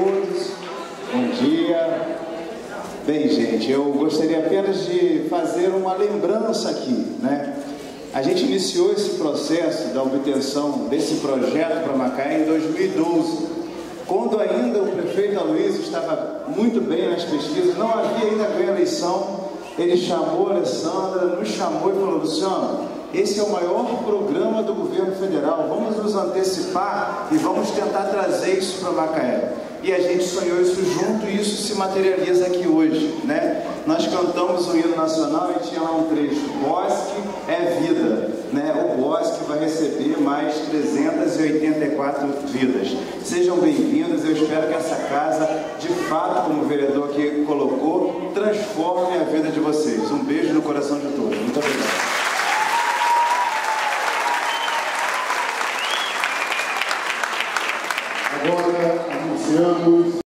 todos. Bom dia. Bem, gente, eu gostaria apenas de fazer uma lembrança aqui, né? A gente iniciou esse processo da obtenção desse projeto para Macaé em 2012, quando ainda o prefeito Aloysio estava muito bem nas pesquisas, não havia ainda ganho a eleição, ele chamou a Alessandra, nos chamou e falou, Luciano, esse é o maior programa do governo federal. Vamos antecipar e vamos tentar trazer isso para Macaé. E a gente sonhou isso junto e isso se materializa aqui hoje, né? Nós cantamos o hino nacional e tinha lá um trecho: Bosque é vida, né? O Bosque vai receber mais 384 vidas. Sejam bem-vindos. Eu espero que essa casa, de fato, como o vereador aqui colocou, transforme a vida de vocês. Um beijo no coração de todos. Muito obrigado. Agora anunciamos